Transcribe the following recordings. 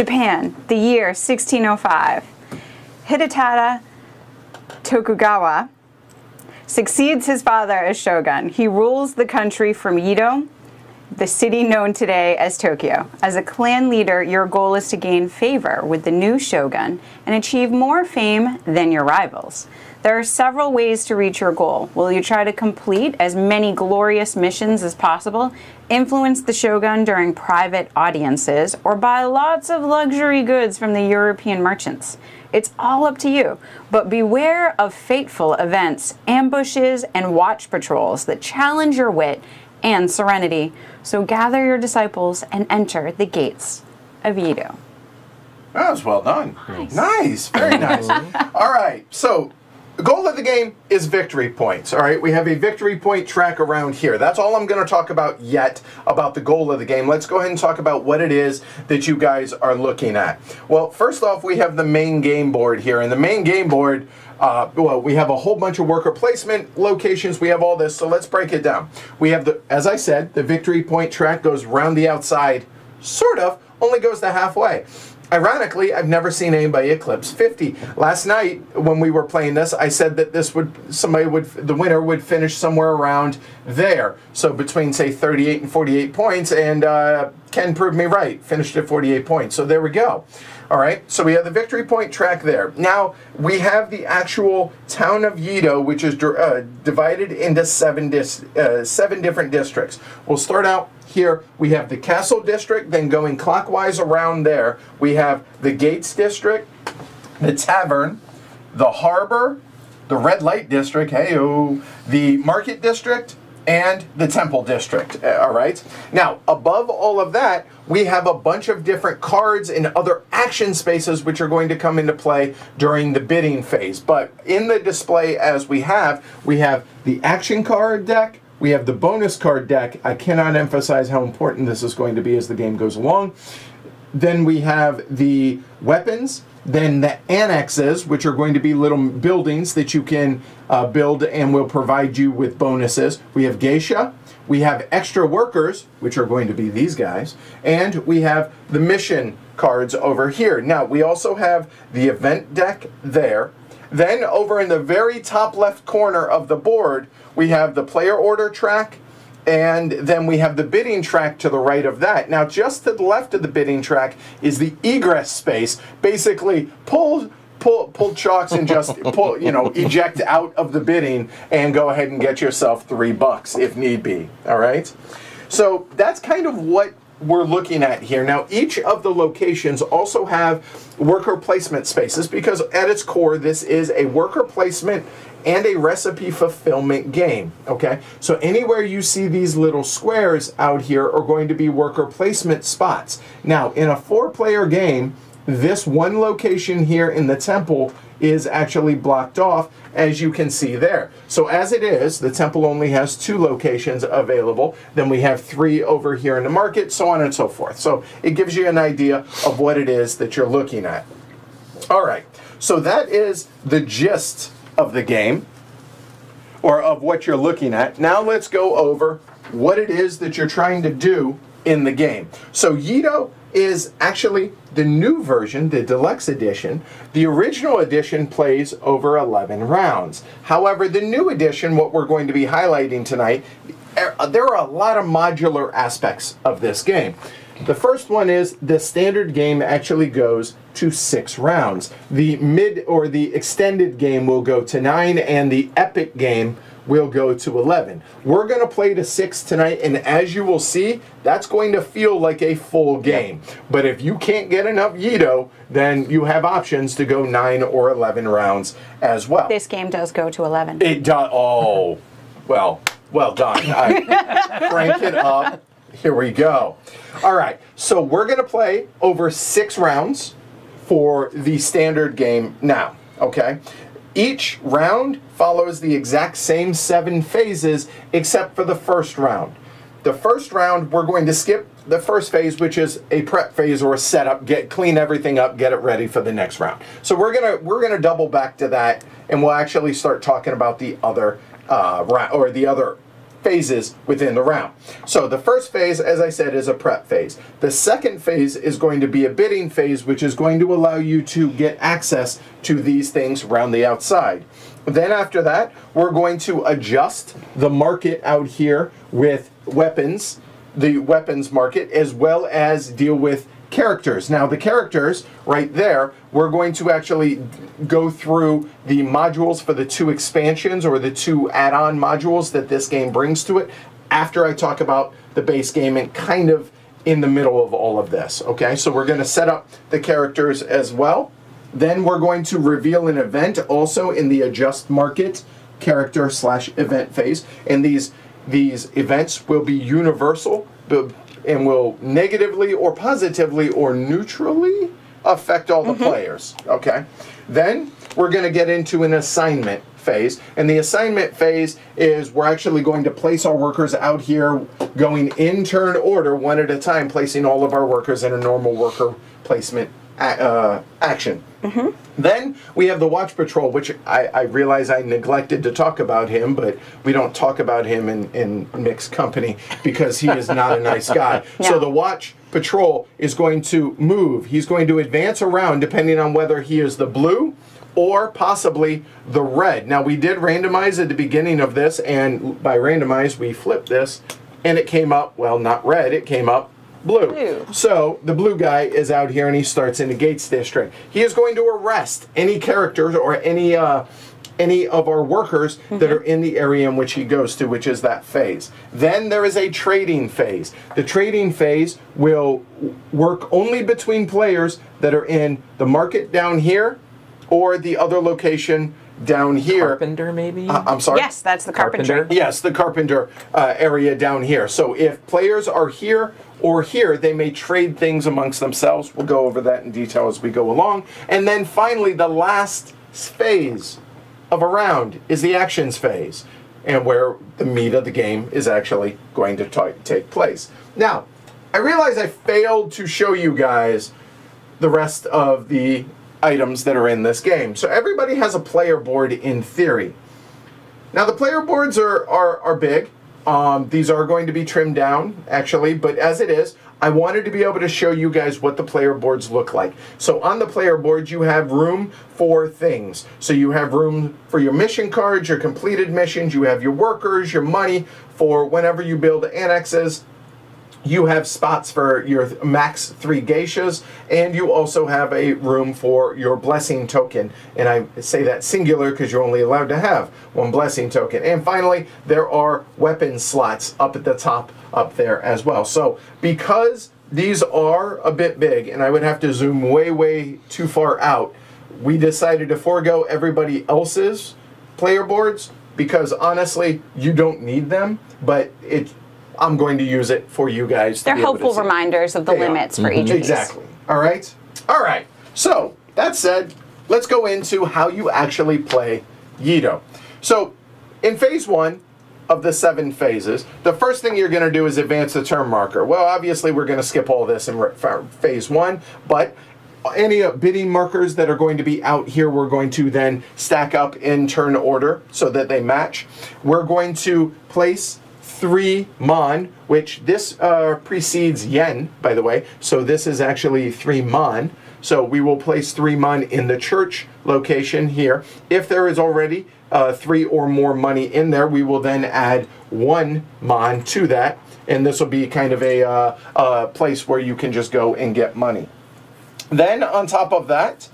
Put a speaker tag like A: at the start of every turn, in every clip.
A: Japan, the year 1605. Hidetada Tokugawa succeeds his father as shogun. He rules the country from Edo, the city known today as Tokyo. As a clan leader, your goal is to gain favor with the new shogun and achieve more fame than your rivals. There are several ways to reach your goal. Will you try to complete as many glorious missions as possible, influence the shogun during private audiences, or buy lots of luxury goods from the European merchants? It's all up to you, but beware of fateful events, ambushes, and watch patrols that challenge your wit and serenity. So gather your disciples and enter the gates of Edo.
B: That was well done. Nice. Very nice. all right. So, the goal of the game is victory points. All right. We have a victory point track around here. That's all I'm going to talk about yet about the goal of the game. Let's go ahead and talk about what it is that you guys are looking at. Well, first off, we have the main game board here. And the main game board, uh, well, we have a whole bunch of worker placement locations. We have all this. So let's break it down. We have the, as I said, the victory point track goes round the outside, sort of, only goes to halfway. Ironically, I've never seen anybody eclipse 50. Last night, when we were playing this, I said that this would somebody would the winner would finish somewhere around there. So between say 38 and 48 points, and uh, Ken proved me right, finished at 48 points. So there we go. All right, so we have the victory point track there. Now we have the actual town of Yedo, which is uh, divided into seven dis- uh, seven different districts. We'll start out here we have the Castle District, then going clockwise around there, we have the Gates District, the Tavern, the Harbor, the Red Light District, hey the Market District, and the Temple District. Uh, all right. Now, above all of that, we have a bunch of different cards and other action spaces which are going to come into play during the bidding phase. But in the display as we have, we have the action card deck, we have the bonus card deck. I cannot emphasize how important this is going to be as the game goes along. Then we have the weapons, then the annexes, which are going to be little buildings that you can uh, build and will provide you with bonuses. We have geisha, we have extra workers, which are going to be these guys, and we have the mission cards over here. Now, we also have the event deck there. Then over in the very top left corner of the board, we have the player order track, and then we have the bidding track to the right of that. Now, just to the left of the bidding track is the egress space. Basically, pull pull pull chalks and just pull you know eject out of the bidding and go ahead and get yourself three bucks if need be. All right. So that's kind of what we're looking at here. Now, each of the locations also have worker placement spaces because at its core, this is a worker placement and a recipe fulfillment game. Okay, so anywhere you see these little squares out here are going to be worker placement spots. Now, in a four player game, this one location here in the temple is actually blocked off as you can see there. So as it is, the temple only has two locations available. Then we have three over here in the market, so on and so forth. So it gives you an idea of what it is that you're looking at. All right, so that is the gist of the game or of what you're looking at. Now let's go over what it is that you're trying to do in the game. So Yedo is actually the new version, the deluxe edition. The original edition plays over 11 rounds. However, the new edition, what we're going to be highlighting tonight, er, there are a lot of modular aspects of this game. The first one is the standard game actually goes to six rounds. The mid or the extended game will go to nine, and the epic game will go to 11. We're going to play to six tonight, and as you will see, that's going to feel like a full game. But if you can't get enough Yedo, then you have options to go nine or 11 rounds as well.
A: This game does go to 11.
B: It does. Oh, well, well done. I crank it up. Here we go. All right, so we're going to play over six rounds for the standard game now, okay? Each round follows the exact same seven phases except for the first round. The first round, we're going to skip the first phase, which is a prep phase or a setup, get clean everything up, get it ready for the next round. So we're gonna we're gonna double back to that, and we'll actually start talking about the other uh, or the other phases within the round. So the first phase, as I said, is a prep phase. The second phase is going to be a bidding phase, which is going to allow you to get access to these things around the outside. Then after that, we're going to adjust the market out here with weapons, the weapons market, as well as deal with characters. Now the characters right there, we're going to actually go through the modules for the two expansions or the two add-on modules that this game brings to it after I talk about the base game and kind of in the middle of all of this. Okay, so we're going to set up the characters as well. Then we're going to reveal an event also in the adjust market character slash event phase. And these these events will be universal and will negatively or positively or neutrally affect all the mm-hmm. players. Okay. Then we're going to get into an assignment phase. And the assignment phase is we're actually going to place our workers out here going in turn order one at a time, placing all of our workers in a normal worker placement uh, action. Mm-hmm. Then we have the Watch Patrol, which I, I, realize I neglected to talk about him, but we don't talk about him in, in mixed company because he is not a nice guy. So the Watch Patrol is going to move. He's going to advance around depending on whether he is the blue or possibly the red. Now we did randomize at the beginning of this, and by randomize we flipped this, and it came up, well, not red, it came up blue. blue. So the blue guy is out here and he starts in the Gates District. He is going to arrest any characters or any uh, any of our workers mm-hmm. that are in the area in which he goes to, which is that phase. Then there is a trading phase. The trading phase will work only between players that are in the market down here or the other location down here.
C: Carpenter, maybe?
B: Uh, I'm sorry?
A: Yes, that's the carpenter.
C: carpenter.
B: Yes, the carpenter uh, area down here. So if players are here or here, they may trade things amongst themselves. We'll go over that in detail as we go along. And then finally, the last phase of a round is the actions phase, and where the meat of the game is actually going to take place. Now, I realize I failed to show you guys the rest of the items that are in this game. So everybody has a player board in theory. Now the player boards are, are, are big. Um, these are going to be trimmed down, actually, but as it is, I wanted to be able to show you guys what the player boards look like. So on the player boards, you have room for things. So you have room for your mission cards, your completed missions, you have your workers, your money for whenever you build annexes, you have spots for your max three geishas, and you also have a room for your blessing token. And I say that singular because you're only allowed to have one blessing token. And finally, there are weapon slots up at the top up there as well. So because these are a bit big, and I would have to zoom way, way too far out, we decided to forego everybody else's player boards because honestly, you don't need them, but it I'm going to use it for you guys.
A: They're helpful reminders of the they limits are. for mm-hmm. each
B: Exactly. All right. All right. So that said, let's go into how you actually play Yedo. So in phase one of the seven phases, the first thing you're going to do is advance the turn marker. Well, obviously we're going to skip all this in phase one, but any bidding markers that are going to be out here, we're going to then stack up in turn order so that they match. We're going to place three mon, which this uh, precedes yen, by the way. So this is actually three mon. So we will place three mon in the church location here. If there is already uh, three or more money in there, we will then add one mon to that. And this will be kind of a, uh, a place where you can just go and get money. Then on top of that,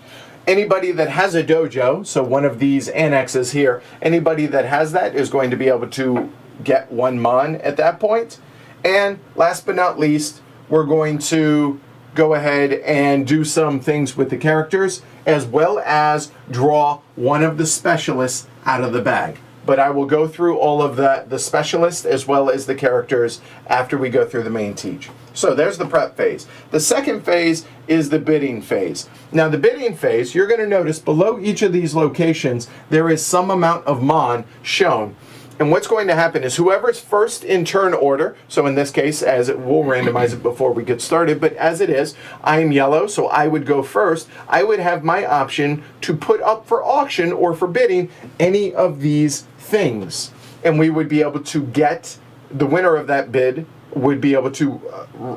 B: anybody that has a dojo, so one of these annexes here, anybody that has that is going to be able to get one mon at that point. And last but not least, we're going to go ahead and do some things with the characters as well as draw one of the specialists out of the bag. But I will go through all of the, the specialists as well as the characters after we go through the main teach. So there's the prep phase. The second phase is the bidding phase. Now the bidding phase, you're going to notice below each of these locations, there is some amount of mon shown. And what's going to happen is whoever's first in turn order, so in this case, as it, we'll randomize it before we get started, but as it is, I am yellow, so I would go first. I would have my option to put up for auction or for bidding any of these things. and we would be able to get the winner of that bid would be able to uh,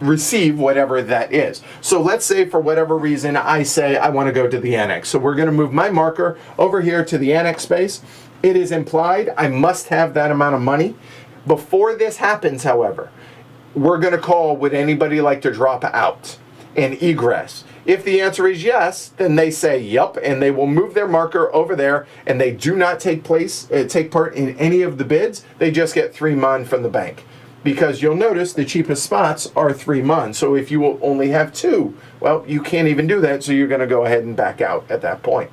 B: receive whatever that is. So let's say for whatever reason I say I want to go to the annex. So we're going to move my marker over here to the annex space. It is implied I must have that amount of money. Before this happens, however, we're going to call would anybody like to drop out and egress? If the answer is yes, then they say yup, and they will move their marker over there, and they do not take place, uh, take part in any of the bids. They just get three mon from the bank, because you'll notice the cheapest spots are three mon. So if you will only have two, well, you can't even do that. So you're going to go ahead and back out at that point.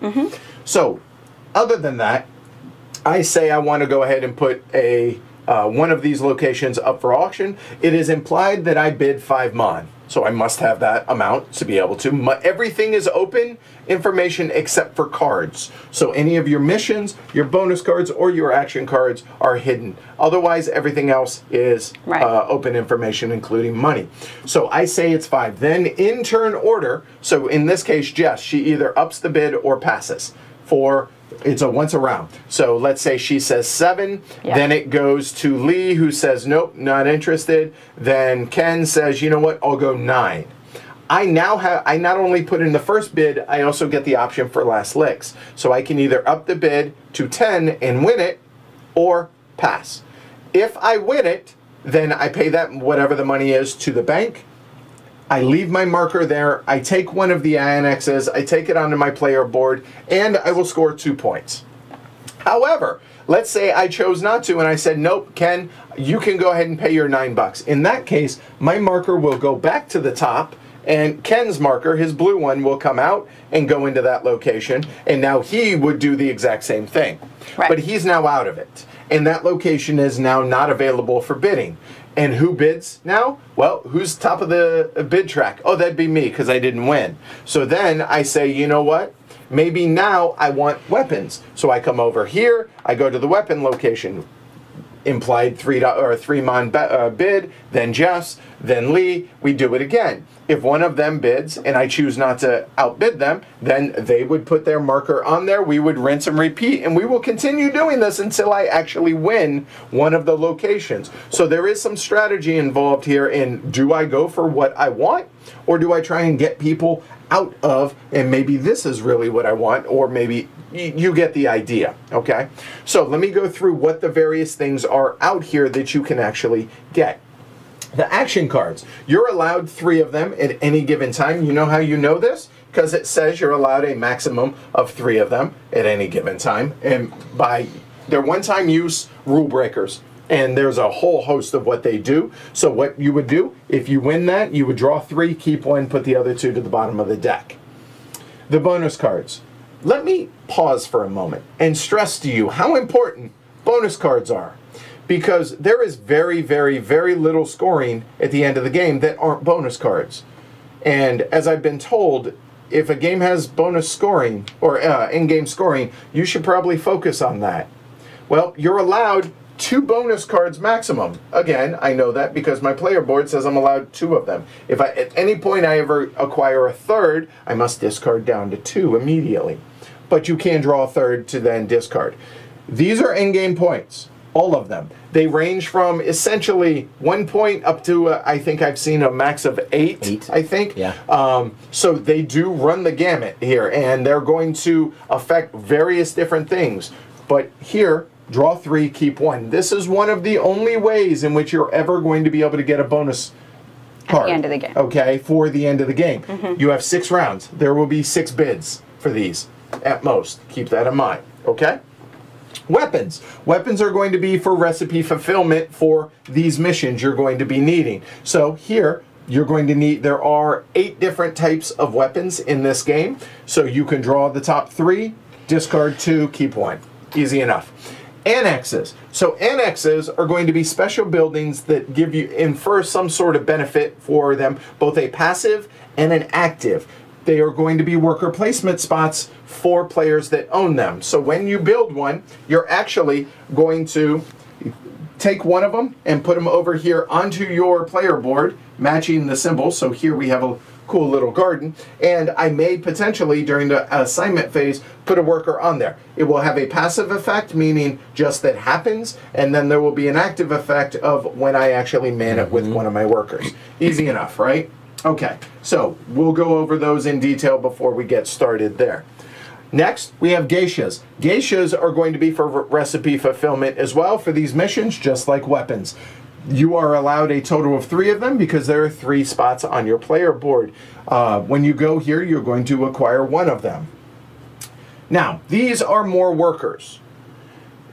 B: So, other than that, I say I want to go ahead and put a uh, one of these locations up for auction. It is implied that I bid five mon, so I must have that amount to be able to. My, everything is open information except for cards. So any of your missions, your bonus cards, or your action cards are hidden. Otherwise, everything else is
A: Right.
B: uh, open information, including money. So I say it's five. Then in turn order. So in this case, Jess, she either ups the bid or passes for. It's a once around. So let's say she says seven,
A: Yeah.
B: then it goes to Lee who says nope, not interested. Then Ken says, you know what, I'll go nine. I now have I not only put in the first bid, I also get the option for last licks. So I can either up the bid to 10 and win it or pass. If I win it, then I pay that whatever the money is to the bank. I leave my marker there. I take one of the annexes, I take it onto my player board, and I will score two points. However, let's say I chose not to and I said, nope, Ken, you can go ahead and pay your nine bucks. In that case, my marker will go back to the top and Ken's marker, his blue one, will come out and go into that location. And now he would do the exact same thing.
A: Right.
B: But he's now out of it. And that location is now not available for bidding. And who bids now? Well, who's top of the bid track? Oh, that'd be me because I didn't win. So then I say, you know what? Maybe now I want weapons. So I come over here, I go to the weapon location. Implied three or three mon uh, bid, then Jess, then Lee. We do it again. If one of them bids and I choose not to outbid them, then they would put their marker on there. We would rinse and repeat, and we will continue doing this until I actually win one of the locations. So there is some strategy involved here in do I go for what I want or do I try and get people out of and maybe this is really what I want or maybe you get the idea, okay? So let me go through what the various things are out here that you can actually get. The action cards, you're allowed three of them at any given time. You know how you know this? Because it says you're allowed a maximum of three of them at any given time. And by their one time use rule breakers. And there's a whole host of what they do. So, what you would do, if you win that, you would draw three, keep one, put the other two to the bottom of the deck. The bonus cards. Let me pause for a moment and stress to you how important bonus cards are. Because there is very, very, very little scoring at the end of the game that aren't bonus cards. And as I've been told, if a game has bonus scoring or uh, in game scoring, you should probably focus on that. Well, you're allowed two bonus cards maximum. Again, I know that because my player board says I'm allowed two of them. If I, at any point I ever acquire a third, I must discard down to two immediately. But you can draw a third to then discard. These are in-game points, all of them. They range from essentially one point up to uh, I think I've seen a max of eight.
C: Eight.
B: I think.
C: Yeah.
B: Um, so they do run the gamut here, and they're going to affect various different things. But here, draw three, keep one. This is one of the only ways in which you're ever going to be able to get a bonus card.
A: At The end of the game.
B: Okay, for the end of the game. You have six rounds. There will be six bids for these at most. Keep that in mind. Okay? Weapons. Weapons are going to be for recipe fulfillment for these missions you're going to be needing. So here, you're going to need, there are eight different types of weapons in this game. So you can draw the top three, discard two, keep one. Easy enough. Annexes. So annexes are going to be special buildings that give you, infer some sort of benefit for them, both a passive and an active they are going to be worker placement spots for players that own them. So when you build one, you're actually going to take one of them and put them over here onto your player board, matching the symbol. So here we have a cool little garden. And I may potentially, during the assignment phase, put a worker on there. It will have a passive effect, meaning just that happens, and then there will be an active effect of when I actually man it with mm-hmm. one of my workers. Easy enough, right? Okay, so we'll go over those in detail before we get started there. Next, we have geishas. Geishas are going to be for recipe fulfillment as well for these missions, just like weapons. You are allowed a total of three of them because there are three spots on your player board. Uh, when you go here, you're going to acquire one of them. Now, these are more workers.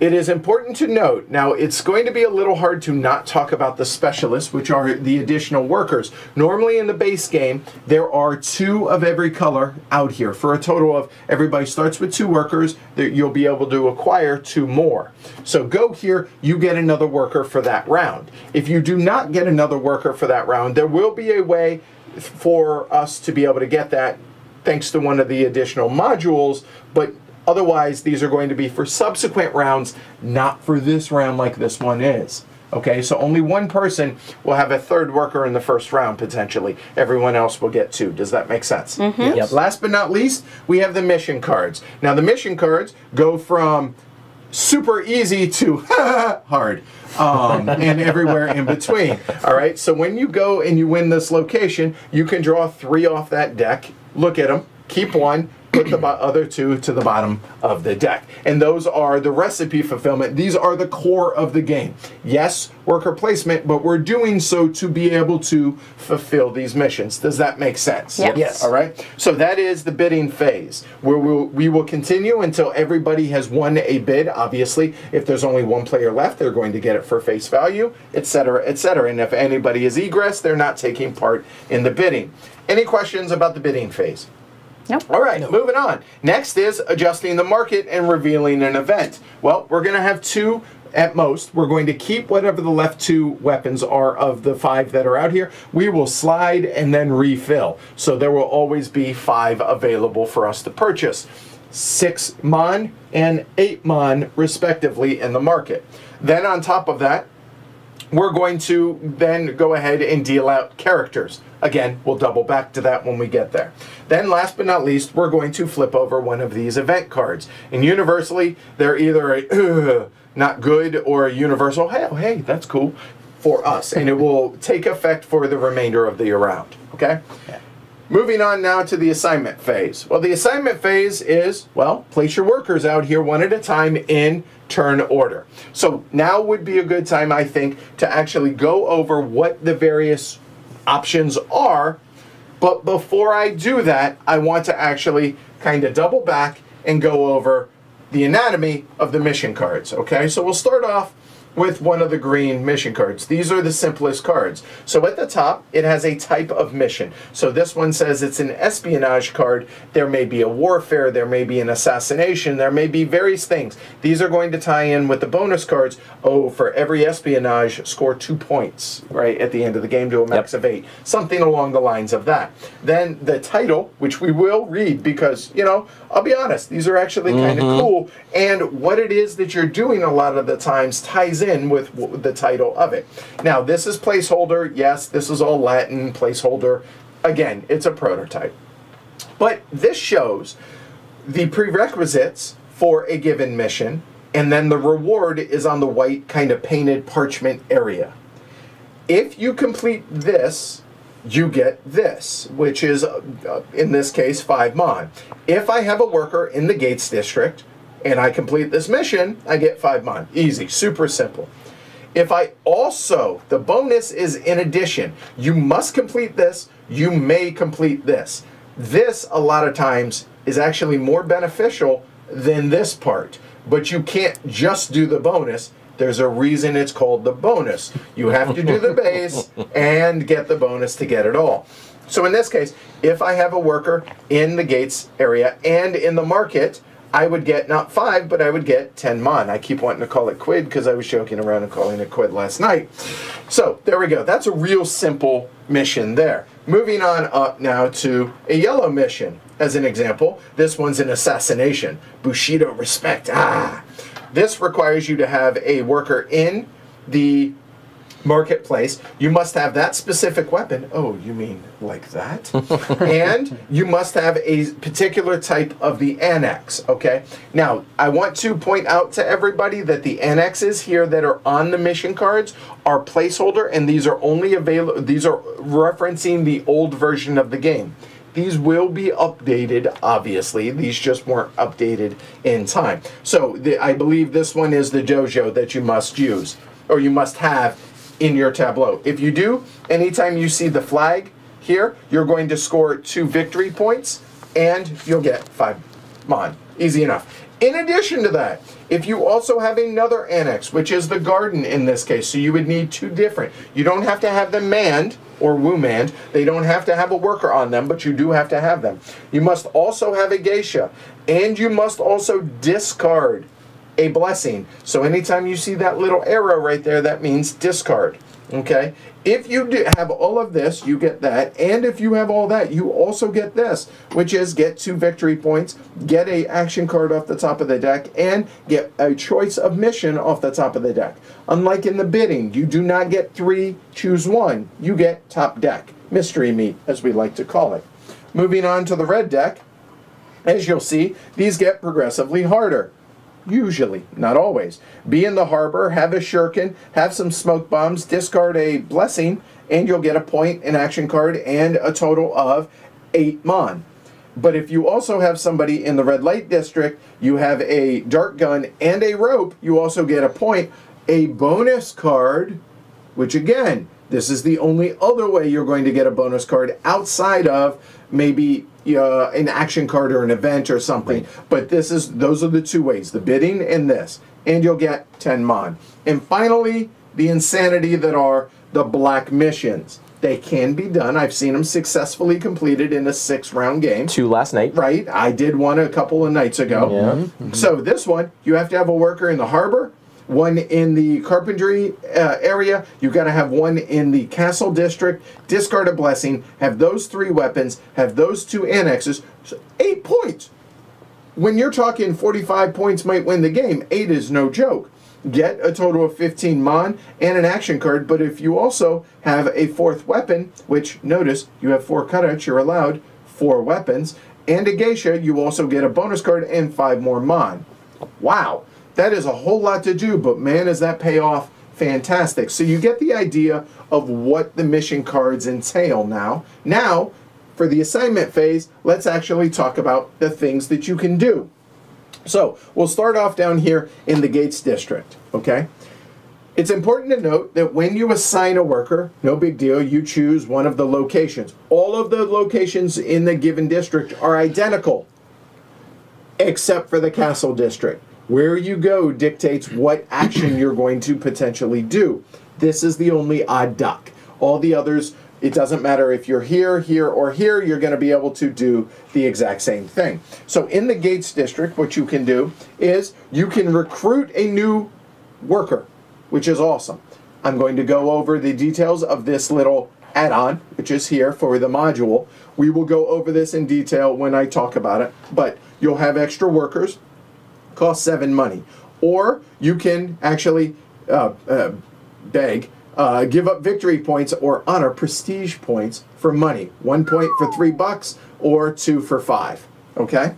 B: It is important to note, now it's going to be a little hard to not talk about the specialists, which are the additional workers. Normally in the base game, there are two of every color out here. For a total of, everybody starts with two workers, that you'll be able to acquire two more. So go here, you get another worker for that round. If you do not get another worker for that round, there will be a way for us to be able to get that thanks to one of the additional modules, but Otherwise, these are going to be for subsequent rounds, not for this round like this one is. Okay, so only one person will have a third worker in the first round potentially. Everyone else will get two. Does that make sense?
A: Mm-hmm.
C: Yep.
B: Yes. Last but not least, we have the mission cards. Now, the mission cards go from super easy to hard um, and everywhere in between. All right, so when you go and you win this location, you can draw three off that deck, look at them, keep one, put the other two to the bottom of the deck. And those are the recipe fulfillment. These are the core of the game. Yes, worker placement, but we're doing so to be able to fulfill these missions. Does that make sense?
A: Yes.
C: Yes.
B: All right. So that is the bidding phase where we'll, we will continue until everybody has won a bid. Obviously, if there's only one player left, they're going to get it for face value, etc., etc. And if anybody is egress, they're not taking part in the bidding. Any questions about the bidding phase?
A: Nope.
B: All right, moving on. Next is adjusting the market and revealing an event. Well, we're going to have two at most. We're going to keep whatever the left two weapons are of the five that are out here. We will slide and then refill. So there will always be five available for us to purchase. Six mon and eight mon respectively in the market. Then on top of that, we're going to then go ahead and deal out characters. Again, we'll double back to that when we get there. Then last but not least, we're going to flip over one of these event cards. And universally, they're either a not good or a universal, hey, oh, hey, that's cool for us. And it will take effect for the remainder of the round, okay? Moving on now to the assignment phase. Well, the assignment phase is, well, place your workers out here one at a time in turn order. So now would be a good time, I think, to actually go over what the various options are. But before I do that, I want to actually kind of double back and go over the anatomy of the mission cards. Okay, so we'll start off with one of the green mission cards. These are the simplest cards. So at the top, it has a type of mission. So this one says it's an espionage card. There may be a warfare, there may be an assassination, there may be various things. These are going to tie in with the bonus cards. Oh, for every espionage, score two points, right, at the end of the game to a max
C: Yep.
B: of eight. Something along the lines of that. Then the title, which we will read because, you know, I'll be honest, these are actually kind of mm-hmm. cool. And what it is that you're doing a lot of the times ties in with the title of it. Now, this is placeholder. Yes, this is all Latin placeholder. Again, it's a prototype. But this shows the prerequisites for a given mission, and then the reward is on the white kind of painted parchment area. If you complete this, you get this, which is, uh, in this case, 5 mon. If I have a worker in the Gates District and I complete this mission, I get 5 mon. Easy, super simple. If I also, the bonus is in addition, you must complete this, you may complete this. This, a lot of times, is actually more beneficial than this part. But you can't just do the bonus. There's a reason it's called the bonus. You have to do the base and get the bonus to get it all. So in this case, if I have a worker in the gates area and in the market, I would get not five, but I would get 10 mon. I keep wanting to call it quid because I was joking around and calling it quid last night. So there we go. That's a real simple mission there. Moving on up now to a yellow mission. As an example, this one's an assassination. Bushido respect. Ah. This requires you to have a worker in the marketplace. You must have that specific weapon. Oh, you mean like that? and you must have a particular type of the annex, okay? Now, I want to point out to everybody that the annexes here that are on the mission cards are placeholder and these are only available these are referencing the old version of the game. These will be updated, obviously. These just weren't updated in time. So the, I believe this one is the dojo that you must use or you must have in your tableau. If you do, anytime you see the flag here, you're going to score two victory points and you'll get five mon. Easy enough. In addition to that, if you also have another annex, which is the garden in this case, so you would need two different. You don't have to have them manned or woo manned. They don't have to have a worker on them, but you do have to have them. You must also have a geisha, and you must also discard a blessing. So anytime you see that little arrow right there, that means discard. Okay? If you do have all of this, you get that. And if you have all that, you also get this, which is get two victory points, get a action card off the top of the deck, and get a choice of mission off the top of the deck. Unlike in the bidding, you do not get three, choose one. You get top deck. Mystery meat, as we like to call it. Moving on to the red deck, as you'll see, these get progressively harder. Usually, not always. Be in the harbor, have a shuriken, have some smoke bombs, discard a blessing, and you'll get a point, an action card, and a total of eight mon. But if you also have somebody in the red light district, you have a dart gun and a rope, you also get a point, a bonus card, which again, this is the only other way you're going to get a bonus card outside of maybe uh, an action card or an event or something. Right. But this is those are the two ways: the bidding and this, and you'll get ten mon. And finally, the insanity that are the black missions. They can be done. I've seen them successfully completed in a six-round game.
C: Two last night.
B: Right. I did one a couple of nights ago.
C: Yeah. Mm-hmm.
B: So this one, you have to have a worker in the harbor one in the carpentry uh, area. You've got to have one in the castle district. Discard a blessing. Have those three weapons. Have those two annexes. So eight points. When you're talking 45 points might win the game, eight is no joke. Get a total of 15 mon and an action card, but if you also have a fourth weapon, which notice you have four cutouts, you're allowed four weapons, and a geisha, you also get a bonus card and five more mon. Wow. That is a whole lot to do, but man, is that payoff fantastic. So you get the idea of what the mission cards entail now. Now, for the assignment phase, let's actually talk about the things that you can do. So we'll start off down here in the Gates District, okay? It's important to note that when you assign a worker, no big deal, you choose one of the locations. All of the locations in the given district are identical, except for the Castle District. Where you go dictates what action you're going to potentially do. This is the only odd duck. All the others, it doesn't matter if you're here, here, or here, you're going to be able to do the exact same thing. So in the Gates District, what you can do is you can recruit a new worker, which is awesome. I'm going to go over the details of this little add-on, which is here for the module. We will go over this in detail when I talk about it, but you'll have extra workers cost seven money. Or you can actually uh, uh, beg, uh, give up victory points or honor prestige points for money. One point for three bucks or two for five. Okay?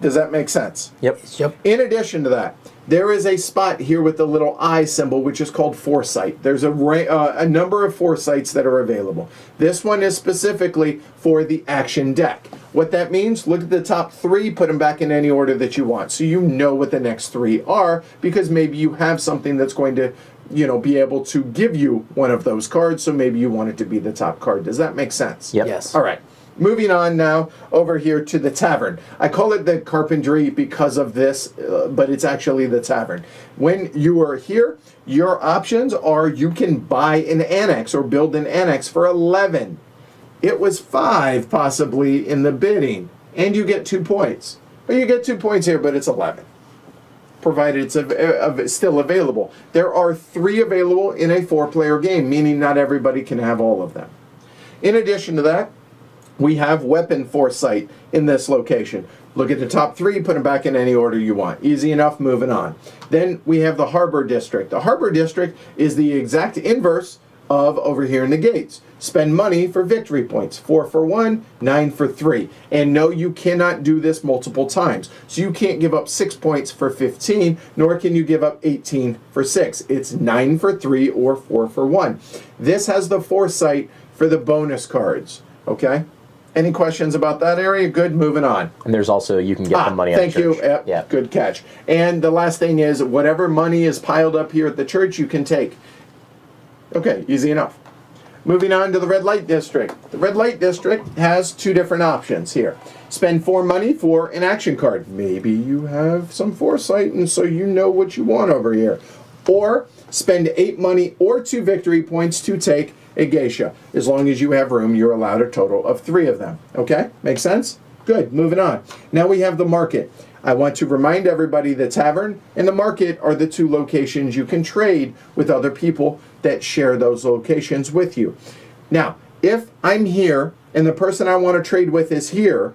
B: Does that make sense?
C: Yep. Yep.
B: In addition to that, there is a spot here with the little eye symbol, which is called Foresight. There's a, uh, a number of Foresights that are available. This one is specifically for the action deck. What that means, look at the top three, put them back in any order that you want. So you know what the next three are because maybe you have something that's going to, you know, be able to give you one of those cards. So maybe you want it to be the top card. Does that make sense?
C: Yep.
D: Yes.
B: All right. Moving on now over here to the tavern. I call it the carpentry because of this, uh, but it's actually the tavern. When you are here, your options are you can buy an annex or build an annex for 11 it was five possibly in the bidding, and you get two points. Well, you get two points here, but it's 11, provided it's av- av- still available. There are three available in a four player game, meaning not everybody can have all of them. In addition to that, we have weapon foresight in this location. Look at the top three, put them back in any order you want. Easy enough, moving on. Then we have the Harbor District. The Harbor District is the exact inverse of over here in the gates. Spend money for victory points. Four for one, nine for three. And no, you cannot do this multiple times. So you can't give up six points for 15, nor can you give up 18 for six. It's nine for three or four for one. This has the foresight for the bonus cards. Okay? Any questions about that area? Good, moving on.
C: And there's also you can get the money.
B: Ah, Thank
C: the
B: you. Yep,
C: Yeah.
B: Good catch. And the last thing is whatever money is piled up here at the church, you can take. Okay, easy enough. Moving on to the red light district. The red light district has two different options here. Spend four money for an action card. Maybe you have some foresight and so you know what you want over here. Or spend eight money or two victory points to take a geisha. As long as you have room, you're allowed a total of three of them. Okay? Make sense? Good. Moving on. Now we have the market. I want to remind everybody the tavern and the market are the two locations you can trade with other people that share those locations with you. Now, if I'm here and the person I want to trade with is here,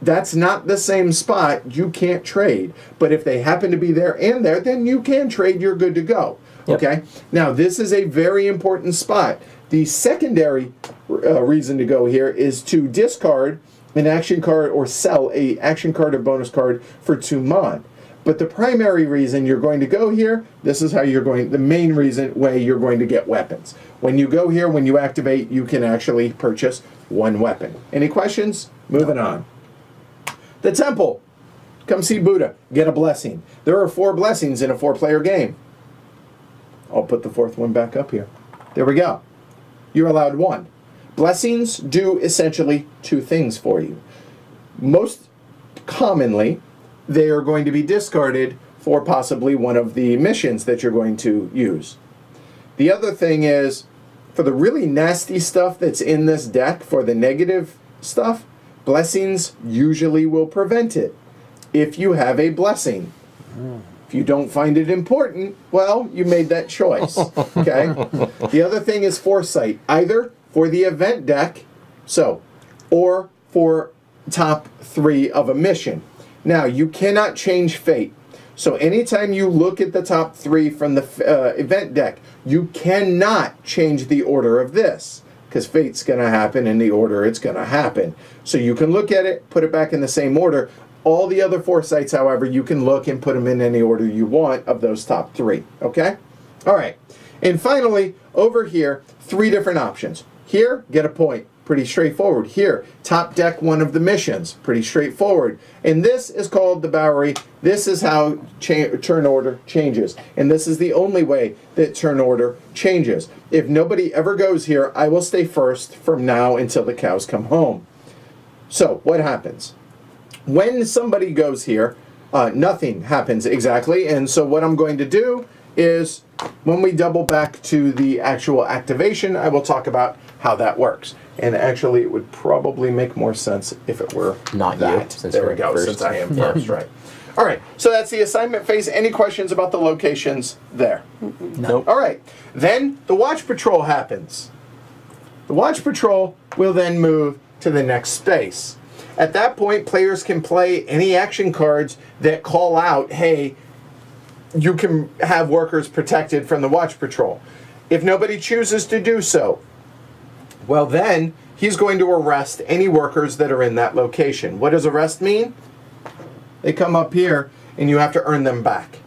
B: that's not the same spot. You can't trade. But if they happen to be there and there, then you can trade. You're good to go.
C: Yep.
B: Okay? Now, this is a very important spot. The secondary uh, reason to go here is to discard an action card or sell a action card or bonus card for two mon. But the primary reason you're going to go here, this is how you're going, the main reason way you're going to get weapons. When you go here, when you activate, you can actually purchase one weapon. Any questions? Moving on. The temple. Come see Buddha. Get a blessing. There are four blessings in a four player game. I'll put the fourth one back up here. There we go. You're allowed one. Blessings do essentially two things for you. Most commonly, they are going to be discarded for possibly one of the missions that you're going to use. The other thing is, for the really nasty stuff that's in this deck, for the negative stuff, blessings usually will prevent it. If you have a blessing, hmm. If you don't find it important, well, you made that choice. Okay? the other thing is foresight, either for the event deck, so, or for top three of a mission. Now, you cannot change fate. So, anytime you look at the top three from the uh, event deck, you cannot change the order of this because fate's going to happen in the order it's going to happen. So, you can look at it, put it back in the same order. All the other foresights, however, you can look and put them in any order you want of those top three. Okay? All right. And finally, over here, three different options. Here, get a point. Pretty straightforward. Here, top deck one of the missions. Pretty straightforward. And this is called the Bowery. This is how turn order changes. And this is the only way that turn order changes. If nobody ever goes here, I will stay first from now until the cows come home. So, what happens? When somebody goes here, uh, nothing happens exactly. And so what I'm going to do is when we double back to the actual activation, I will talk about how that works. And actually, it would probably make more sense if it were
C: Not you,
B: that.
C: since
B: there we go,
C: first.
B: since I am first, right. All right, so that's the assignment phase. Any questions about the locations there?
C: Nope.
B: All right, then the watch patrol happens. The watch patrol will then move to the next space. At that point, players can play any action cards that call out, hey, you can have workers protected from the watch patrol. If nobody chooses to do so, well, then he's going to arrest any workers that are in that location. What does arrest mean? They come up here and you have to earn them back.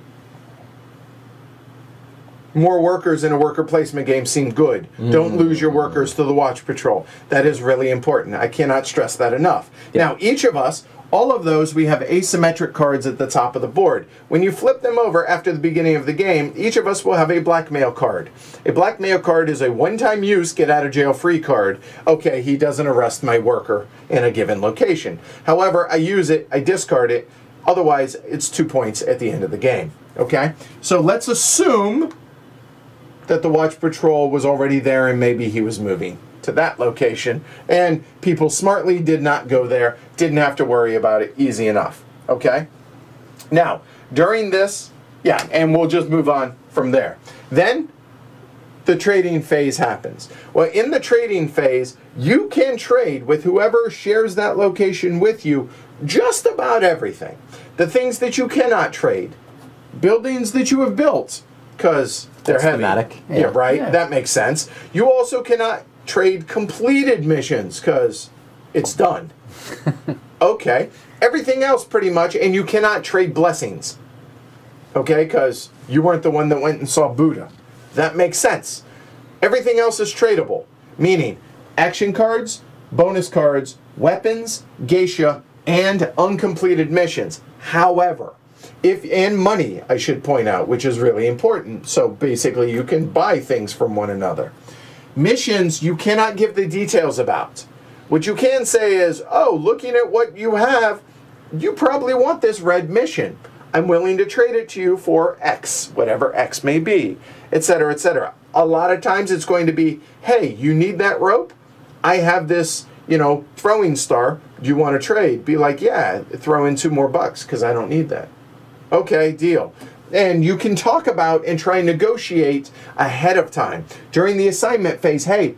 B: More workers in a worker placement game seem good. Don't lose your workers to the watch patrol. That is really important. I cannot stress that enough. Now, each of us, all of those, we have asymmetric cards at the top of the board. When you flip them over after the beginning of the game, each of us will have a blackmail card. A blackmail card is a one time use, get out of jail free card. Okay, he doesn't arrest my worker in a given location. However, I use it, I discard it. Otherwise, it's two points at the end of the game. Okay? So let's assume that the watch patrol was already there and maybe he was moving to that location and people smartly did not go there didn't have to worry about it easy enough okay now during this yeah and we'll just move on from there then the trading phase happens. Well, in the trading phase, you can trade with whoever shares that location with you just about everything. The things that you cannot trade, buildings that you have built, because they're
C: That's
B: heavy.
C: thematic.
B: Yeah,
C: Yeah.
B: right.
D: Yeah.
B: That makes sense. You also cannot trade completed missions because it's done. okay. Everything else, pretty much, and you cannot trade blessings. Okay, because you weren't the one that went and saw Buddha. That makes sense. Everything else is tradable, meaning action cards, bonus cards, weapons, geisha, and uncompleted missions. However, if and money, I should point out, which is really important. So basically, you can buy things from one another. Missions you cannot give the details about. What you can say is, oh, looking at what you have, you probably want this red mission. I'm willing to trade it to you for X, whatever X may be, etc., etc. A lot of times it's going to be, hey, you need that rope? I have this, you know, throwing star. Do you want to trade? Be like, yeah, throw in two more bucks because I don't need that. Okay, deal. And you can talk about and try and negotiate ahead of time during the assignment phase. Hey,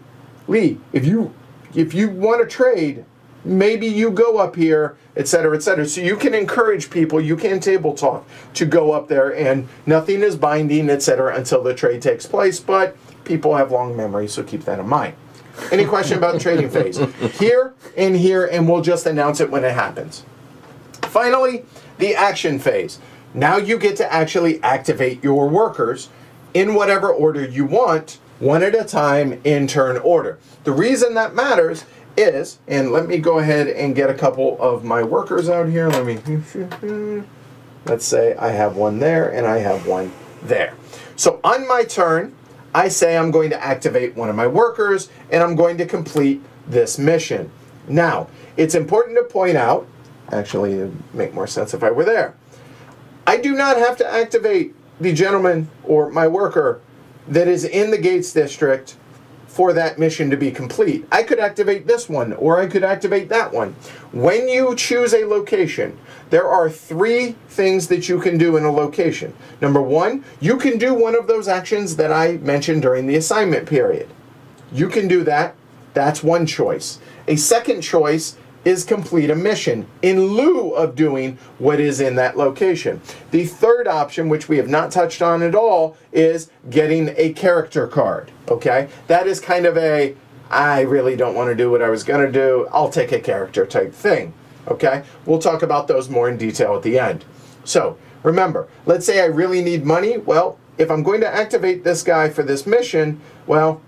B: Lee, if you if you want to trade, maybe you go up here, et cetera, et cetera. So you can encourage people, you can table talk to go up there, and nothing is binding, et cetera, until the trade takes place. But people have long memories, so keep that in mind. Any question about the trading phase? Here and here, and we'll just announce it when it happens. Finally, the action phase. Now you get to actually activate your workers in whatever order you want, one at a time in turn order. The reason that matters is, and let me go ahead and get a couple of my workers out here. Let me, let's say I have one there and I have one there. So on my turn, I say I'm going to activate one of my workers and I'm going to complete this mission. Now, it's important to point out, actually, it would make more sense if I were there. I do not have to activate the gentleman or my worker that is in the Gates District for that mission to be complete. I could activate this one or I could activate that one. When you choose a location, there are three things that you can do in a location. Number one, you can do one of those actions that I mentioned during the assignment period. You can do that. That's one choice. A second choice is complete a mission in lieu of doing what is in that location. The third option, which we have not touched on at all, is getting a character card. Okay? That is kind of a I really don't want to do what I was going to do. I'll take a character type thing. Okay? We'll talk about those more in detail at the end. So, remember, let's say I really need money. Well, if I'm going to activate this guy for this mission, well,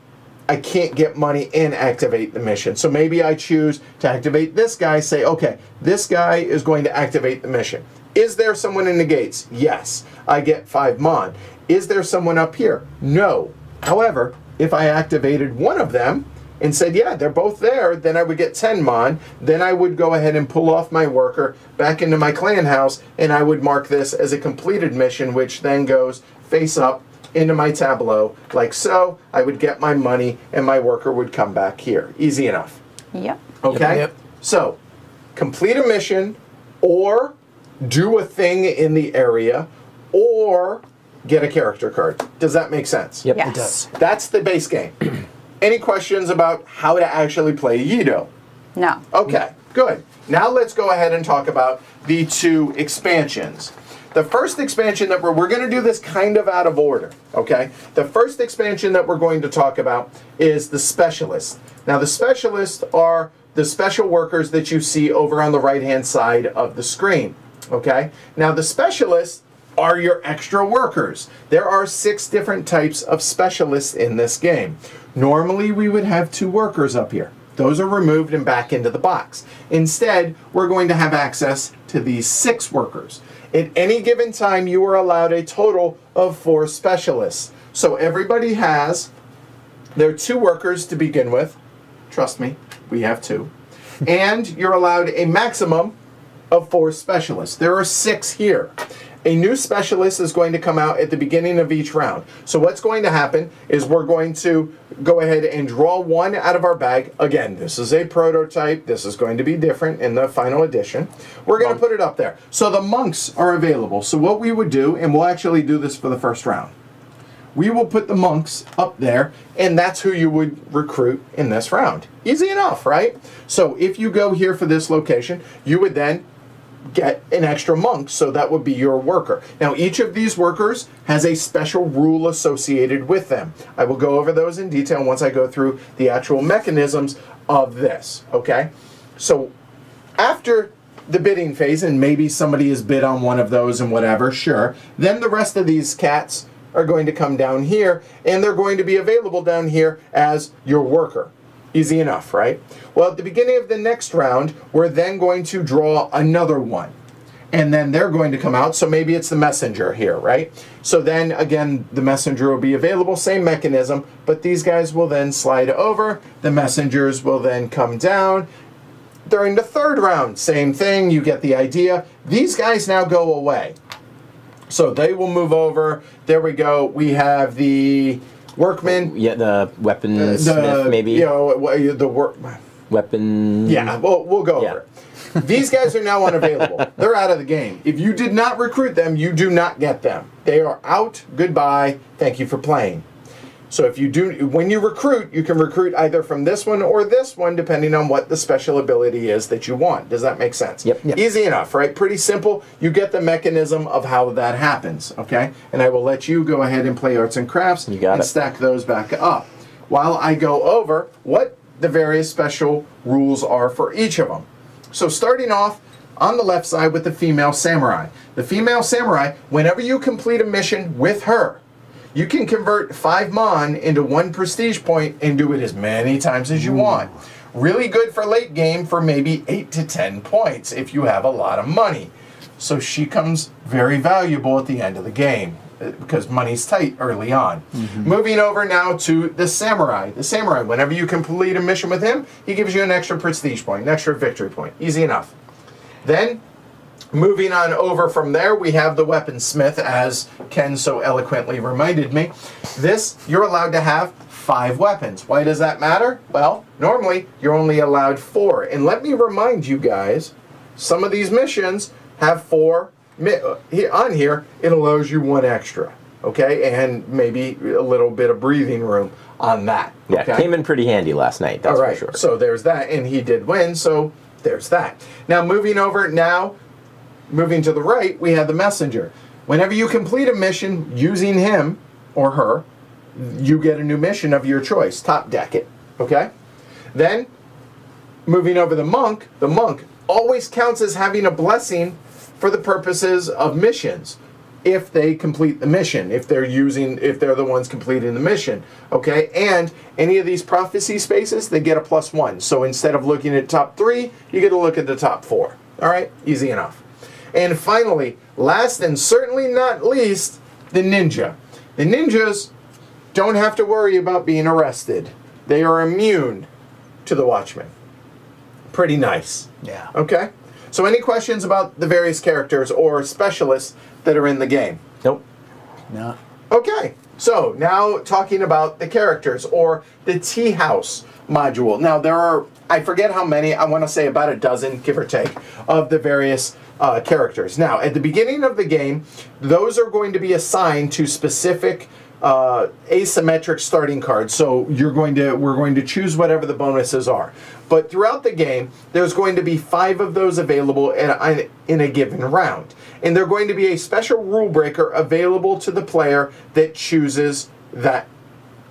B: I can't get money and activate the mission. So maybe I choose to activate this guy, say, okay, this guy is going to activate the mission. Is there someone in the gates? Yes. I get five mon. Is there someone up here? No. However, if I activated one of them and said, yeah, they're both there, then I would get 10 mon. Then I would go ahead and pull off my worker back into my clan house and I would mark this as a completed mission, which then goes face up into my tableau like so. I would get my money and my worker would come back here. Easy enough.
A: Yep.
B: Okay?
D: Yep.
B: So, complete a mission or do a thing in the area or get a character card. Does that make sense?
C: Yep.
A: Yes.
D: It does.
B: That's the base game. Any questions about how to actually play Yedo?
A: No.
B: Okay, good. Now let's go ahead and talk about the two expansions. The first expansion that we're, we're going to do this kind of out of order, okay? The first expansion that we're going to talk about is the specialists. Now, the specialists are the special workers that you see over on the right hand side of the screen, okay? Now, the specialists are your extra workers. There are six different types of specialists in this game. Normally, we would have two workers up here. Those are removed and back into the box. Instead, we're going to have access to these six workers. At any given time, you are allowed a total of four specialists. So everybody has their two workers to begin with. Trust me, we have two. And you're allowed a maximum of four specialists. There are six here. A new specialist is going to come out at the beginning of each round. So what's going to happen is we're going to go ahead and draw one out of our bag. Again, this is a prototype. This is going to be different in the final edition. We're going to put it up there. So the monks are available. So what we would do, and we'll actually do this for the first round. we will put the monks up there, and that's who you would recruit in this round. Easy enough, right? So if you go here for this location, you would then get an extra monk, so that would be your worker. Now, each of these workers has a special rule associated with them. I will go over those in detail once I go through the actual mechanisms of this, okay? So, after the bidding phase, and maybe somebody has bid on one of those and whatever, sure, then the rest of these cats are going to come down here, and they're going to be available down here as your worker. Easy enough, right? Well, at the beginning of the next round, we're then going to draw another one. And then they're going to come out, so maybe it's the messenger here, right? So then, again, the messenger will be available, same mechanism, but these guys will then slide over. The messengers will then come down. During the third round, same thing, you get the idea. These guys now go away. So they will move over. There we go. We have the workman.
C: Uh, yeah, the weaponsmith, uh,
B: the,
C: maybe.
B: You know, uh, the work.
C: Weapon.
B: Yeah, well, we'll go
C: Yeah.
B: over it. These guys are now unavailable. They're out of the game. If you did not recruit them, you do not get them. They are out. Goodbye. Thank you for playing. So if you do, when you recruit, you can recruit either from this one or this one, depending on what the special ability is that you want. Does that make sense?
C: Yep. Yep.
B: Easy enough, right? Pretty simple. You get the mechanism of how that happens, okay? And I will let you go ahead and play arts and crafts
C: You got
B: and
C: it.
B: stack those back up. While I go over what the various special rules are for each of them. So starting off on the left side with the female samurai. The female samurai, whenever you complete a mission with her, you can convert five mon into one prestige point and do it as many times as you want. Really good for late game for maybe eight to ten points if you have a lot of money. So she comes very valuable at the end of the game uh, because money's tight early on. Moving over now to the samurai. The samurai, whenever you complete a mission with him, he gives you an extra prestige point, an extra victory point. Easy enough. Then Moving on over from there, we have the weaponsmith, as Ken so eloquently reminded me. This, you're allowed to have five weapons. Why does that matter? Well, normally you're only allowed four. And let me remind you guys, some of these missions have four uh, on here. It allows you one extra, okay, and maybe a little bit of breathing room on that.
C: Yeah,
B: okay?
C: came in pretty handy last night. That's
B: All right,
C: for sure.
B: so there's that, and he did win, so there's that. Now moving over, now moving to the right, we have the messenger. Whenever you complete a mission using him or her, you get a new mission of your choice. Top deck it, okay? Then moving over the monk, the monk always counts as having a blessing for the purposes of missions if they complete the mission, if they're using, if they're the ones completing the mission, okay? And any of these prophecy spaces, they get a plus one. So instead of looking at top three, you get to look at the top four. All right, easy enough. And finally, last and certainly not least, the ninja. The ninjas don't have to worry about being arrested. They are immune to the watchman. Pretty nice.
D: Yeah.
B: Okay? So, any questions about the various characters or specialists that are in the game?
C: Nope.
D: No.
B: Okay, so now talking about the characters or the tea house module. Now, there are, I forget how many, I want to say about a dozen, give or take, of the various uh, characters. Now, at the beginning of the game, those are going to be assigned to specific uh, asymmetric starting cards. So you're going to we're going to choose whatever the bonuses are. But throughout the game, there's going to be five of those available in a, in a given round, and they're going to be a special rule breaker available to the player that chooses that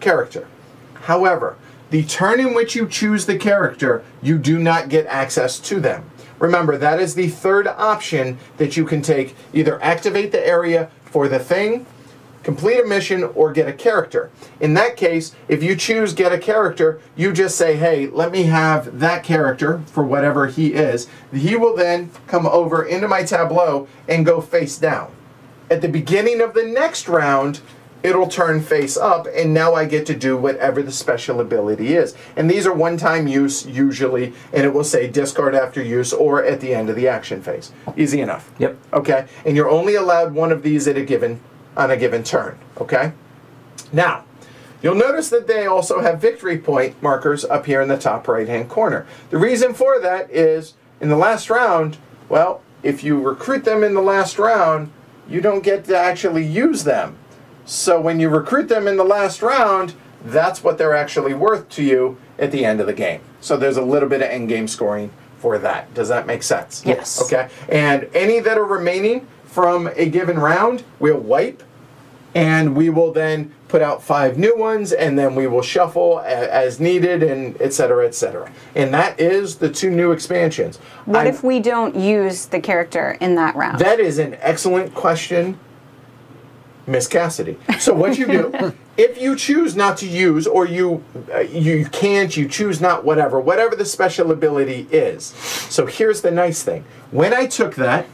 B: character. However, the turn in which you choose the character, you do not get access to them. Remember, that is the third option that you can take. Either activate the area for the thing, complete a mission, or get a character. In that case, if you choose get a character, you just say, hey, let me have that character for whatever he is. He will then come over into my tableau and go face down. At the beginning of the next round, it'll turn face up, and now I get to do whatever the special ability is. And these are one time use usually, and it will say discard after use or at the end of the action phase. Easy enough.
C: Yep.
B: Okay? And you're only allowed one of these at a given on a given turn. Okay? Now, You'll notice that they also have victory point markers up here in the top right hand corner. The reason for that is in the last round, well, if you recruit them in the last round, you don't get to actually use them. So when you recruit them in the last round, that's what they're actually worth to you at the end of the game. So there's a little bit of end game scoring for that. Does that make sense?
A: Yes.
B: Okay. And any that are remaining from a given round, we'll wipe and we will then put out five new ones and then we will shuffle a- as needed and et cetera, et cetera. And that is the two new expansions.
A: What
B: I'm-
A: if we don't use the character in that round?
B: that is an excellent question, Miss Cassidy. So what you do, if you choose not to use, or you uh, you can't, you choose not, whatever, whatever the special ability is. So here's the nice thing: when I took that,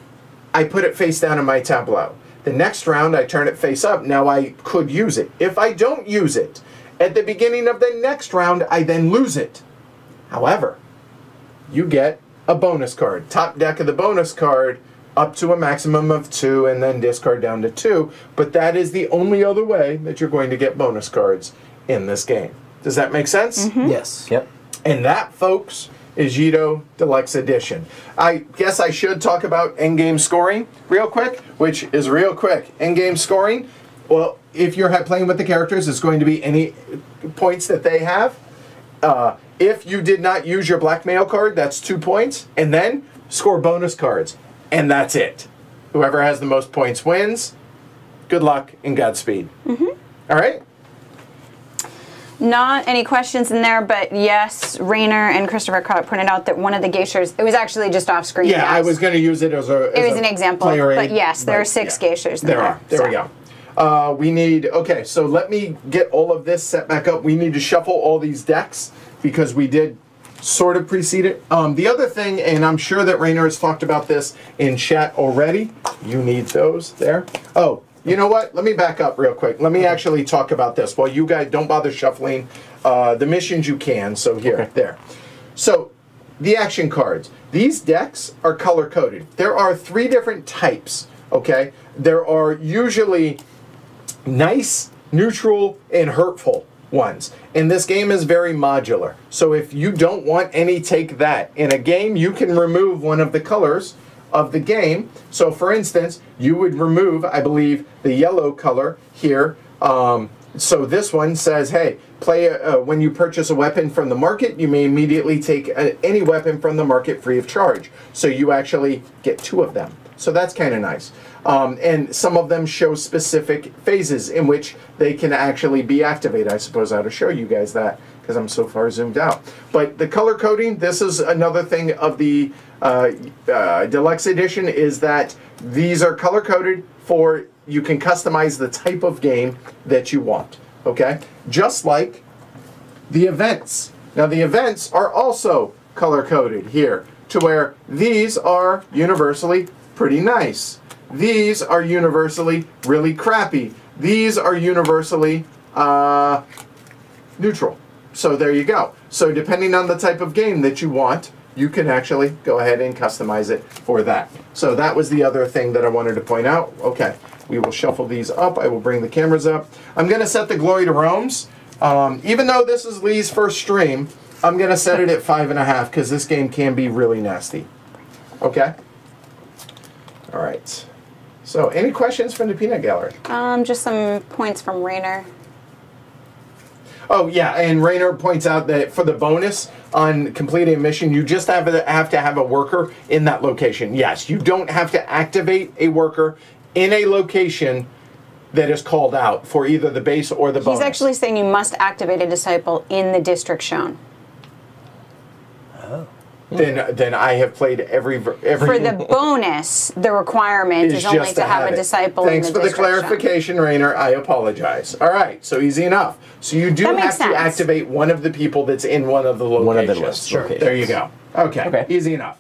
B: I put it face down in my tableau. The next round, I turn it face up. Now I could use it. If I don't use it at the beginning of the next round, I then lose it. However, you get a bonus card. Top deck of the bonus card up to a maximum of two and then discard down to two. But that is the only other way that you're going to get bonus cards in this game. Does that make sense?
D: Yes.
C: Yep.
B: And that, folks, is Yedo Deluxe Edition. I guess I should talk about endgame scoring real quick, which is real quick. Endgame scoring, well, if you're playing with the characters, it's going to be any points that they have. Uh, if you did not use your blackmail card, that's two points. And then score bonus cards. And that's it. Whoever has the most points wins. Good luck and Godspeed. Mm-hmm. All right?
A: Not any questions in there, but yes, Rayner and Christopher Cott pointed out that one of the geishas, it was actually just off screen.
B: Yeah, I was going to use it as a.
A: It was an example, but yes, there are six geishas in
B: There
A: there,
B: are. There we go. Uh, we need. Okay, so let me get all of this set back up. We need to shuffle all these decks because we did sort of precede it. Um, the other thing, and I'm sure that Rainer has talked about this in chat already. You need those there. Oh, you know what? Let me back up real quick. Let me actually talk about this. While you guys don't bother shuffling uh, the missions, you can. So here, there. So the action cards. These decks are color coded. There are three different types, okay? There are usually nice, neutral, and hurtful ones. And this game is very modular. So if you don't want any take that in a game, you can remove one of the colors of the game. So for instance, you would remove, I believe, the yellow color here. Um, so this one says, hey, play uh, when you purchase a weapon from the market, you may immediately take uh any weapon from the market free of charge. So you actually get two of them. So that's kind of nice. Um, and some of them show specific phases in which they can actually be activated. I suppose I ought to show you guys that because I'm so far zoomed out. But the color coding, this is another thing of the uh, uh, deluxe edition, is that these are color coded for you can customize the type of game that you want. Okay? Just like the events. Now, the events are also color coded here to where these are universally pretty nice. These are universally really crappy. These are universally uh, neutral. So there you go. So depending on the type of game that you want, you can actually go ahead and customize it for that. So that was the other thing that I wanted to point out. Okay, we will shuffle these up. I will bring the cameras up. I'm going to set the glory to Rome's. Um, even though this is Lee's first stream, I'm going to set it at five and a half because this game can be really nasty. Okay? All right. So, any questions from the peanut gallery?
A: Um, just some points from Rayner.
B: Oh yeah, and Rayner points out that for the bonus on completing a mission, you just have to have to have a worker in that location. Yes, you don't have to activate a worker in a location that is called out for either the base or the bonus.
A: He's actually saying you must activate a disciple in the district shown.
B: Then then I have played every every
A: For the bonus, the requirement is,
B: is
A: only to have, a disciple
B: Thanks
A: in the
B: for the clarification, Rayner. I apologize. All right, so easy enough. So you do have
A: makes
B: to activate one of the people that's in one of the locations.
C: One of the lists,
B: Sure.
C: locations.
B: There you go. Okay.
C: Okay.
B: Easy enough.